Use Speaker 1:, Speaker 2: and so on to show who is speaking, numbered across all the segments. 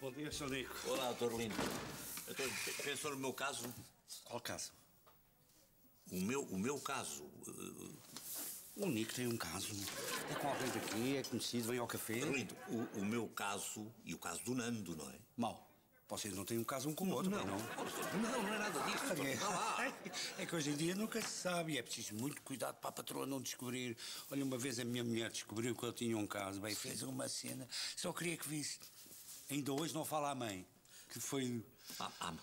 Speaker 1: Bom dia, Sr. Nico.
Speaker 2: Olá, doutor Lindo. Então, pensou no meu caso?
Speaker 1: Qual caso?
Speaker 2: O meu, o meu caso. uh,
Speaker 1: O Nico tem um caso. É com alguém daqui, é conhecido, vem ao café.
Speaker 2: Lindo, o, o meu caso e o caso do Nando, não é?
Speaker 1: Mal. Vocês não têm um caso um com o outro,
Speaker 2: não,
Speaker 1: não?
Speaker 2: não, não é nada disso. doutor.
Speaker 1: É, é que hoje em dia nunca se sabe e é preciso muito cuidado para a patroa não descobrir. Olha, uma vez a minha mulher descobriu que eu tinha um caso, bem, fez uma cena, só queria que visse. Ainda hoje não fala à mãe, que foi.
Speaker 2: Ah, ah,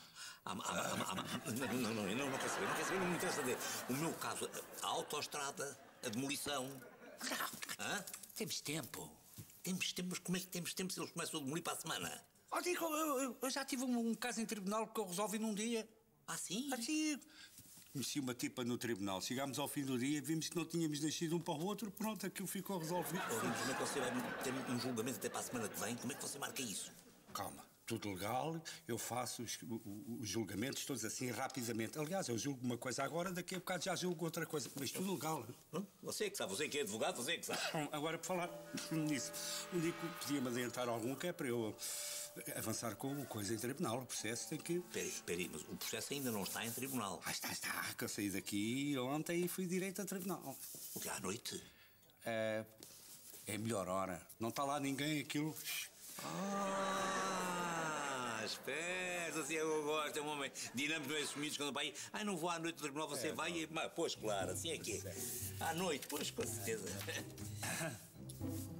Speaker 2: ah, ah, ah, ah, Não, não, não, não, não quer saber, não quer saber, não me interessa saber. O meu caso, a autoestrada, a demolição. Hã?
Speaker 1: Temos tempo.
Speaker 2: Temos tempo, mas como é que temos tempo se eles começam a demolir para a semana?
Speaker 1: Ó, Nico, eu, eu- já tive um, um caso em tribunal que eu resolvi num dia.
Speaker 2: Ah, sim?
Speaker 1: Assim, conheci uma tipa no tribunal. Chegámos ao fim do dia, vimos que não tínhamos nascido um para o outro, pronto, aquilo ficou resolvido.
Speaker 2: Como é que você vai ter um julgamento até para a semana que vem? Como é que você marca isso?
Speaker 1: Calma, tudo legal, eu faço os, os julgamentos todos assim rapidamente. Aliás, eu julgo uma coisa agora, daqui a bocado já julgo outra coisa, mas tudo legal.
Speaker 2: Você é que sabe, você que é advogado, você é que sabe.
Speaker 1: Bom, Agora, por falar nisso, o Nico podia-me adiantar algum que é para eu avançar com coisa em tribunal. O processo tem que.
Speaker 2: Peraí, peraí, mas o processo ainda não está em tribunal.
Speaker 1: Ah, está, está, que eu saí daqui ontem e fui direito a tribunal.
Speaker 2: O que à noite?
Speaker 1: É, é melhor hora. Não está lá ninguém, aquilo.
Speaker 2: Ah, esperto, assim eu gosto, é um homem dinâmico, não é sumido quando vai. Ai, não vou à noite do tribunal, você vai e. Mas, pois, claro, assim é que é. À noite, pois, com certeza.